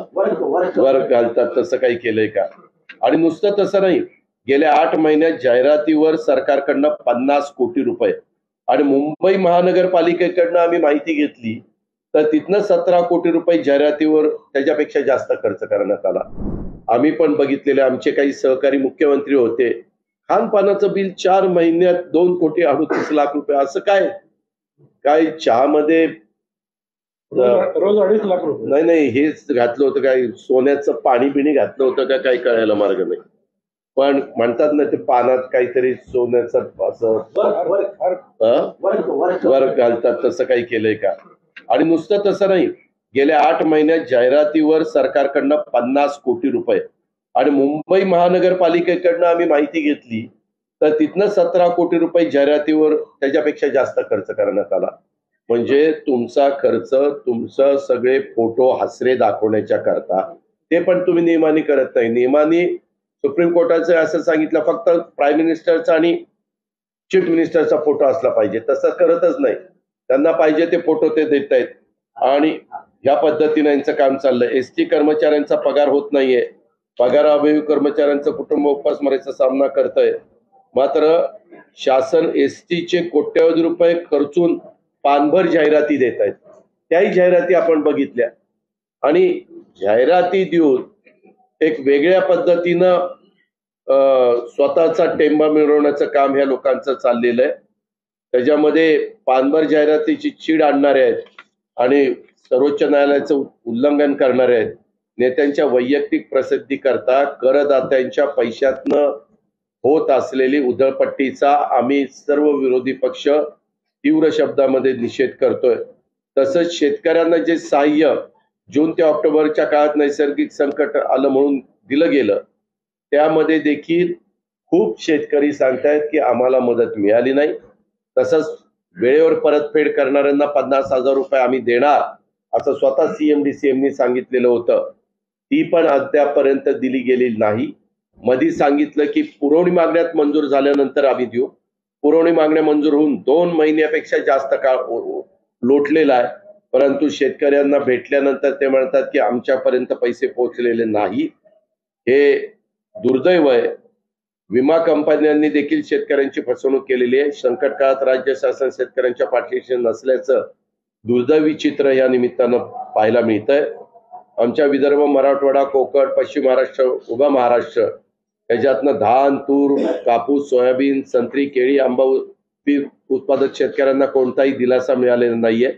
वर घालतात तसं काही केलंय का? आणि नुसतं तसं नाही गेल्या आठ महिन्यात जाहिरातीवर सरकारकडनं पन्नास कोटी रुपये. आणि मुंबई महानगरपालिकेकडनं आम्ही माहिती घेतली तर तिथनं सतरा कोटी रुपये जाहिरातीवर त्याच्यापेक्षा जास्त खर्च करण्यात आला. आम्ही पण बघितलेले आमचे काही सहकारी मुख्यमंत्री होते. खानपानाचं बिल चार महिन्यात दोन कोटी अडतीस लाख रुपये असं काय? काय चहामध्ये रोज अडीच लाख रुपये. नाही नाही हेच घातलं होतं काय सोन्याचं पाणी बिणी घातलं होतं का काही कळायला मार्ग नाही. पण म्हणतात ना ते पानात काहीतरी सोन्याचं असं? वर घालतात तसं काही केलंय का? आणि नुसतं तसं नाही. गेल्या आठ महिन्यात जाहिरातीवर सरकारकडनं पन्नास कोटी रुपये. आणि मुंबई महानगरपालिकेकडनं आम्ही माहिती घेतली तर तिथनं सतरा कोटी रुपये जाहिरातीवर त्याच्यापेक्षा जास्त खर्च करण्यात आला. म्हणजे तुमचा खर्च तुमचं सगळे फोटो हसरे दाखवण्याच्या करता ते पण तुम्ही नियमाने करत नाही. नियमाने सुप्रीम कोर्टाचं असं सांगितलं फक्त प्राईम मिनिस्टरचा आणि चीफ मिनिस्टरचा फोटो असला पाहिजे. तसं करतच नाही. त्यांना पाहिजे ते फोटो ते देत आहेत आणि ह्या पद्धतीने यांचं काम चाललंय. एस टी कर्मचाऱ्यांचा पगार होत नाहीये. पगाराअभावी कर्मचाऱ्यांचं कुटुंब उपासमारीचा सामना करतंय. मात्र शासन एस टीचे कोट्यवधी रुपये खर्चून पानभर जाहिराती देत आहेत. त्याही जाहिराती आपण बघितल्या. आणि जाहिराती देऊन एक वेगळ्या पद्धतीनं स्वतःचा टेंबा मिळवण्याचं काम ह्या लोकांचं चाललेलं आहे. त्याच्यामध्ये पानभर जाहिरातीची चीड आणणारे आहेत आणि सर्वोच्च न्यायालयाचं उल्लंघन करणारे आहेत. नेत्यांच्या वैयक्तिक प्रसिद्धी करता करदात्यांच्या पैशातनं होत असलेली उधळपट्टीचा आम्ही सर्व विरोधी पक्ष तीव्र शब्दामध्ये निषेध करतोय. तसंच शेतकऱ्यांना जे सहाय्य जून ते ऑक्टोबरच्या काळात नैसर्गिक संकट आलं म्हणून दिलं गेलं त्यामध्ये देखील खूप शेतकरी सांगतायत की आम्हाला मदत मिळाली नाही. तसंच वेळेवर परतफेड करणाऱ्यांना पन्नास हजार रुपये आम्ही देणार असं स्वतः सीएमडीसीएमनी सांगितलेलं होतं. ती पण अद्यापर्यंत दिली गेलेली नाही. मधी सांगितलं की पुरवणी मागण्यात मंजूर झाल्यानंतर आम्ही देऊ. पुरवणी मागण्या मंजूर होऊन दोन महिन्यापेक्षा जास्त काळ लोटलेला आहे. परंतु शेतकऱ्यांना भेटल्यानंतर ते म्हणतात की आमच्यापर्यंत पैसे पोहोचलेले नाही. हे दुर्दैव आहे. विमा कंपन्यांनी देखील शेतकऱ्यांची फसवणूक केलेली आहे. संकट काळात राज्य शासन शेतकऱ्यांच्या पाठीशी नसल्याचं दुर्दैवी चित्र या निमित्तानं पाहायला मिळतंय. आमच्या विदर्भ मराठवाडा कोकण पश्चिम महाराष्ट्र उभा महाराष्ट्र याच्यातनं धान तूर कापूस सोयाबीन संत्री केळी आंबा पीक उत्पादक शेतकऱ्यांना कोणताही दिलासा मिळालेला नाहीये.